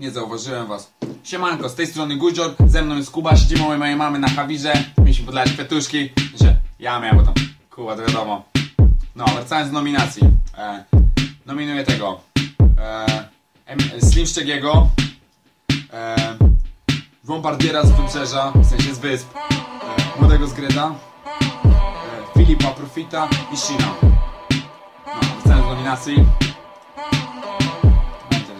Nie zauważyłem was. Siemanko, z tej strony Gudzior, ze mną jest Kuba, siedzimy u mojej mamy na Hawirze. Mieliśmy podlać kwiatuszki, że ja miałem, bo tam Kuba, to wiadomo. No, wracając do nominacji. E, nominuję tego. E, Slim Szczegiego. E, Bombardiera z Wybrzeża, w sensie z Wysp. E, Młodego z Gryda. E, Filipa Profita i Shina. No, wracając do nominacji. Będzie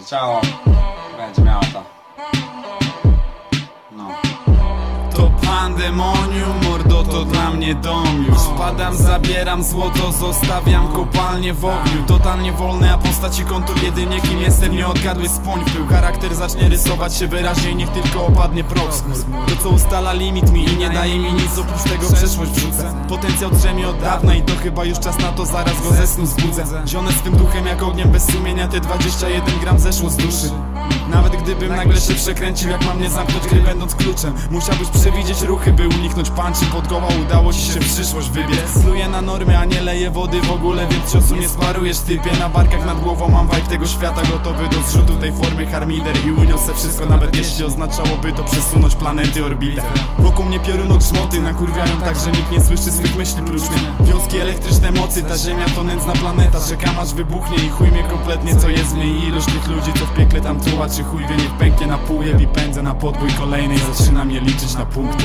To pandemonium, mordo to dla mnie dom już. Spadam, zabieram złoto, zostawiam kopalnię w ogniu. Totalnie wolny, a postaci kontur jedynie kim jestem. Nie odgadły tył, charakter zacznie rysować się wyraźniej Niech tylko opadnie proxmus To co ustala limit mi i nie daje mi nic Oprócz tego przeszłość wrzucę. Potencjał drzemie od dawna i to chyba już czas na to Zaraz go ze snu zbudzę. Zionę swym duchem jak ogniem bez sumienia Te 21 gram zeszło z duszy. Nawet gdybym nagle się przekręcił Jak mam nie zamknąć gry będąc kluczem Musiałbyś przewidzieć ruchy, by uniknąć punczy Pod koła udało ci się przyszłość wybiec. Pluję na normy, a nie leję wody w ogóle Więc ciosu nie sparujesz typie. Na barkach nad głową mam vibe tego świata Gotowy do zrzutu tej formy harmider. I uniosę wszystko, nawet jeśli oznaczałoby to Przesunąć planety orbitę. Wokół mnie pioruno grzmoty Nakurwiają tak, że nikt nie słyszy swych myśli prócz mnie Wiązki elektryczne mocy Ta ziemia to nędzna planeta. Czekam aż wybuchnie i chuj mnie kompletnie Co jest w niej i ilość tych ludzi co w piekle tam tuła Czy chuj wie niech pęknie na pół jeb i pędzę na podbój kolejnej Zaczynam je liczyć na punkty